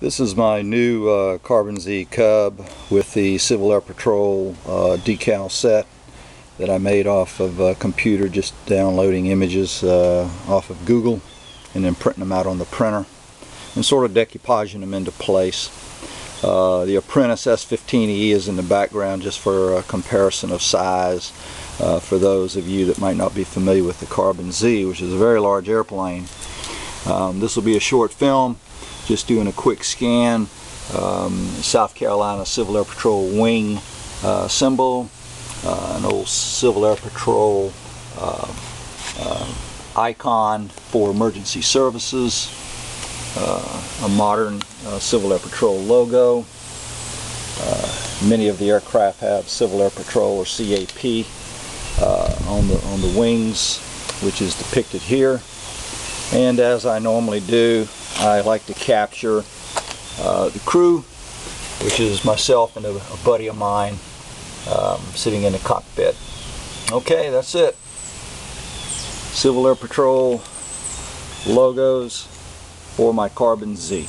This is my new uh, Carbon Z Cub with the Civil Air Patrol uh, decal set that I made off of a computer just downloading images uh, off of Google and then printing them out on the printer and sort of decoupaging them into place. Uh, the Apprentice S15E is in the background just for a comparison of size uh, for those of you that might not be familiar with the Carbon Z which is a very large airplane. Um, this will be a short film just doing a quick scan. Um, South Carolina Civil Air Patrol wing uh, symbol uh, an old Civil Air Patrol uh, uh icon for emergency services uh, a modern uh, Civil Air Patrol logo. Many of the aircraft have Civil Air Patrol or CAP on the on the wings which is depicted here. And as I normally do I like to capture uh, the crew, which is myself and a, a buddy of mine um, sitting in the cockpit. Okay, that's it. Civil Air Patrol logos for my Carbon Z.